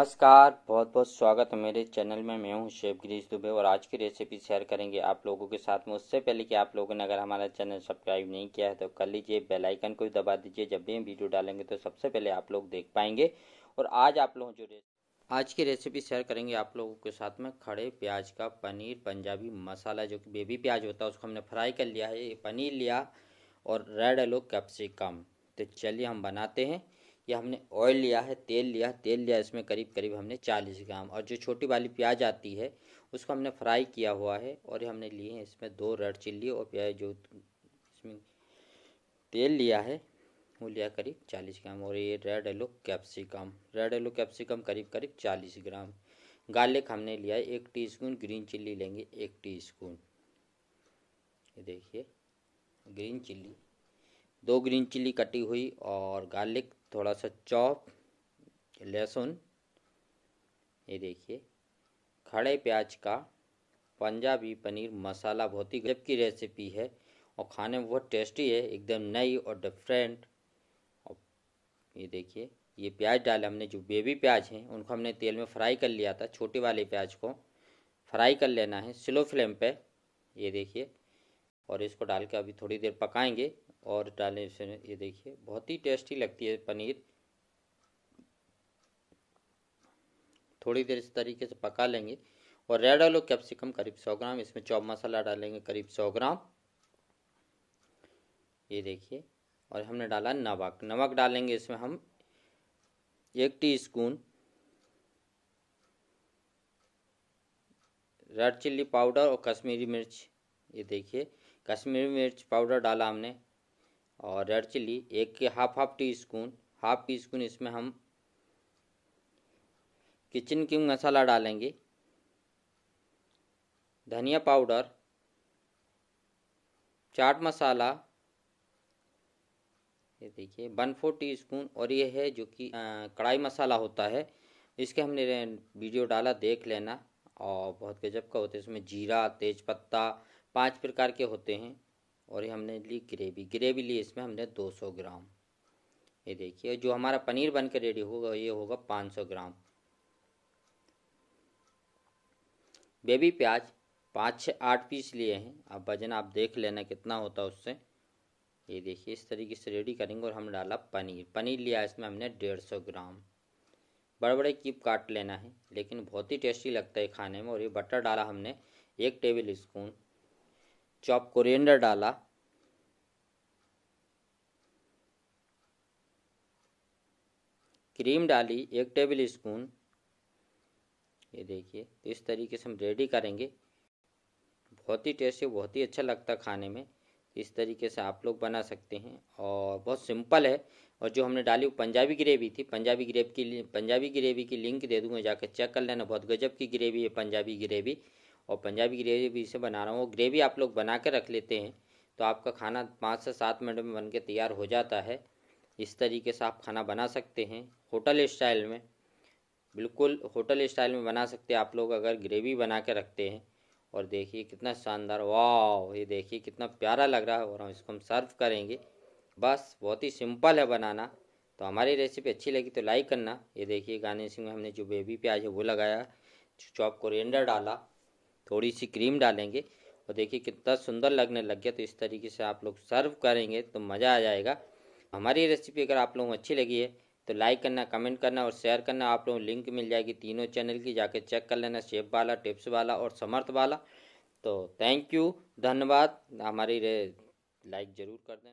नमस्कार बहुत बहुत स्वागत है मेरे चैनल में। मैं हूँ शेफ गिरीश दुबे और आज की रेसिपी शेयर करेंगे आप लोगों के साथ में। उससे पहले कि आप लोगों ने अगर हमारा चैनल सब्सक्राइब नहीं किया है तो कर लीजिए बेल आइकन को दबा दीजिए। जब भी हम वीडियो डालेंगे तो सबसे पहले आप लोग देख पाएँगे। और आज आप लोग जो आज की रेसिपी शेयर करेंगे आप लोगों के साथ में, खड़े प्याज का पनीर, पंजाबी मसाला जो कि बेबी प्याज होता है, उसको हमने फ्राई कर लिया है पनीर लिया और रेड एलो कैप्सिकम तो चलिए हम बनाते हैं। ये हमने ऑयल लिया है, तेल लिया तेल लिया इसमें करीब करीब हमने चालीस ग्राम। और जो छोटी वाली प्याज आती है, उसको हमने फ्राई किया हुआ है और हमने लिए हैं इसमें दो रेड चिल्ली और प्याज जो इसमें तेल लिया है, वो लिया करीब चालीस ग्राम। और ये red yellow capsicum red yellow capsicum करीब करीब चालीस ग्राम। गार्लिक हमने लिया है, एक टीस्पून ग्रीन चिल्ली लेंगे एक टीस्पून ये देखिए ग्रीन चिल्ली दो ग्रीन चिल्ली कटी हुई और गार्लिक, थोड़ा सा चॉप, लहसुन, ये देखिए, खड़े प्याज का पंजाबी पनीर मसाला बहुत ही गजब की रेसिपी है और खाने में बहुत टेस्टी है, एकदम नई और डिफरेंट और ये देखिए, ये प्याज डाले हमने, जो बेबी प्याज हैं, उनको हमने तेल में फ्राई कर लिया था, छोटे वाले प्याज को। फ्राई कर लेना है स्लो फ्लेम पे। ये देखिए और इसको डाल के अभी थोड़ी देर पकाएँगे और डालें इसमें ये देखिए, बहुत ही टेस्टी लगती है पनीर। थोड़ी देर इस तरीके से पका लेंगे और रेड आलू कैप्सिकम करीब सौ ग्राम, इसमें चौप मसाला डालेंगे करीब सौ ग्राम। ये देखिए, और हमने डाला नमक। नमक डालेंगे इसमें हम एक teaspoon red chilli powder और कश्मीरी मिर्च। ये देखिए कश्मीरी मिर्च पाउडर डाला हमने और रेड चिल्ली, एक के half half teaspoon half teaspoon इसमें हम किचन किंग मसाला डालेंगे। धनिया पाउडर, चाट मसाला, ये देखिए, वन फोर टी स्पून और ये है जो कि कढ़ाई मसाला होता है। इसके हमने वीडियो डाला, देख लेना और बहुत गजब का होता है। इसमें जीरा तेज पत्ता पाँच प्रकार के होते हैं और ये हमने ली ग्रेवी। ग्रेवी ली इसमें हमने 200 ग्राम। ये देखिए, जो हमारा पनीर बन के रेडी होगा, ये होगा 500 ग्राम। बेबी प्याज पाँच छः आठ पीस लिए हैं। अब वज़न आप देख लेना कितना होता है उससे। ये देखिए, इस तरीके से रेडी करेंगे और हम डाला पनीर। पनीर लिया इसमें हमने डेढ़ सौ ग्राम। बड़े बड़े कीप काट लेना है, लेकिन बहुत ही टेस्टी लगता है खाने में। और ये बटर डाला हमने एक टेबल स्पून चॉप कोरिएंडर डाला क्रीम डाली, एक टेबल स्पून ये देखिए तो इस तरीके से हम रेडी करेंगे। बहुत ही टेस्टी बहुत ही अच्छा लगता खाने में। इस तरीके से आप लोग बना सकते हैं और बहुत सिंपल है। और जो हमने डाली वो पंजाबी ग्रेवी थी। पंजाबी ग्रेवी की पंजाबी ग्रेवी की लिंक दे दूँगा जाकर चेक कर लेना। बहुत गजब की ग्रेवी है, पंजाबी ग्रेवी और पंजाबी ग्रेवी से बना रहा हूँ। वो ग्रेवी आप लोग बना के रख लेते हैं तो आपका खाना पाँच से सात मिनट में बन के तैयार हो जाता है। इस तरीके से आप खाना बना सकते हैं, होटल स्टाइल में। बिल्कुल होटल स्टाइल में बना सकते हैं आप लोग, अगर ग्रेवी बना के रखते हैं। और देखिए कितना शानदार वाह ये देखिए कितना प्यारा लग रहा है और हम इसको हम सर्व करेंगे। बस बहुत ही सिंपल है बनाना। तो हमारी रेसिपी अच्छी लगी तो लाइक करना। ये देखिए गार्निशिंग में हमने जो बेबी प्याज है वो लगाया, चॉप कोरिएंडर डाला। थोड़ी सी क्रीम डालेंगे। और देखिए कितना सुंदर लगने लग गया तो इस तरीके से आप लोग सर्व करेंगे तो मज़ा आ जाएगा। हमारी रेसिपी अगर आप लोगों को अच्छी लगी है तो लाइक करना, कमेंट करना और शेयर करना। आप लोगों को लिंक मिल जाएगी तीनों चैनल की, जाके चेक कर लेना शेप वाला, टिप्स वाला और समर्थ वाला। तो थैंक यू, धन्यवाद। हमारी लाइक ज़रूर कर दें।